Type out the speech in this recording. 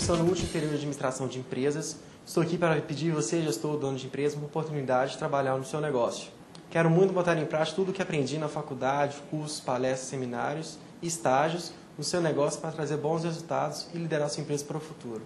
cursando o último período de administração de empresas. Estou aqui para pedir você, gestor, dono de empresa, uma oportunidade de trabalhar no seu negócio. Quero muito botar em prática tudo o que aprendi na faculdade, cursos, palestras, seminários e estágios no seu negócio para trazer bons resultados e liderar sua empresa para o futuro.